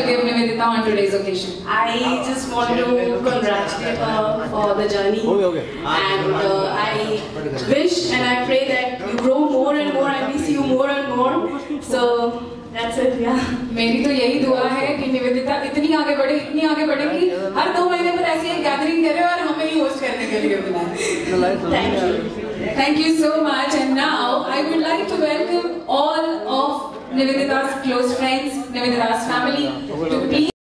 to give Nivedita on today's occasion? I just want to congratulate her for the journey. Okay, okay. And uh, I wish and I pray that you grow more and more and we see you more and more. So that's it, yeah. मेरी तो यही दुआ है कि निवेदिता इतनी आगे बढ़े इतनी आगे बढ़े कि हर दो महीने पर ऐसी एक गैदरिंग करे और हमें ही होस्ट करने के लिए बुलाए Thank you. Thank you so much. And now I would like to welcome live close friends, live family, to please